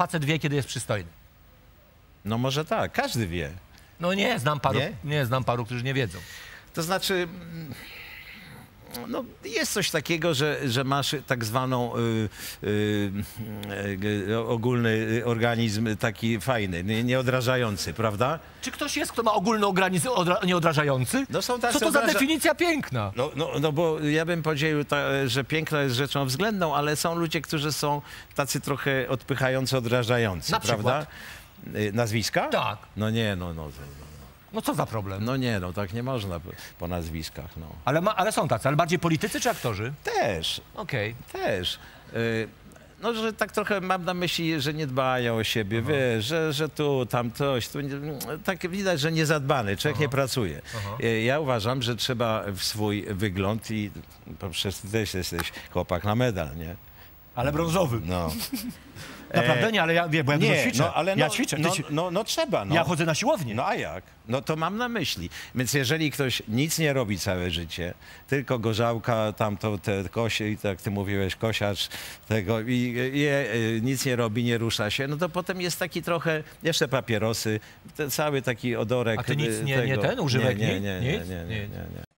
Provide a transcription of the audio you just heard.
facet wie, kiedy jest przystojny. No może tak, każdy wie. No nie, znam paru, Nie? nie? znam paru, którzy nie wiedzą. To znaczy, no, jest coś takiego, że, że masz tak zwaną y, y, y, ogólny organizm taki fajny, nie- nieodrażający, prawda? Czy ktoś jest, kto ma ogólny organizm odra- nieodrażający? No są tacy Co to za odraża- definicja piękna? No, no, no bo ja bym powiedział, ta, że piękno jest rzeczą względną, ale są ludzie, którzy są tacy trochę odpychający, odrażający, Na prawda? Y, Nazwiska? Tak. No nie, no, no, no, No co za problem? no nie, no tak nie można po- po nazwiskach, no. Ale, ma, ale są tacy, ale bardziej politycy czy aktorzy? Też, Okej. też. Y, No, że tak trochę mam na myśli, że nie dbają o siebie, wiesz, że, że tu, tam coś, tu tak widać, że niezadbany, człowiek nie pracuje. Y, Ja uważam, że trzeba w swój wygląd i przecież ty też jesteś chłopak na medal, nie? Ale brązowy. No. Naprawdę nie, ale ja nie, bo ja dużo Nie, ćwiczę. no ale no, ja ćwiczę. No, no, no trzeba, no. Ja chodzę na siłownię. No a jak? No to mam na myśli. Więc jeżeli ktoś nic nie robi całe życie, tylko gorzałka, tamto, te kosie, i tak ty mówiłeś, kosiarz tego i je, y, nic nie robi, nie rusza się, no to potem jest taki trochę, jeszcze papierosy, cały taki odorek. A ty nic nie- nie tego. ten, używek nie, nie, nie, nie, nie, nie, Nic. nie, nie.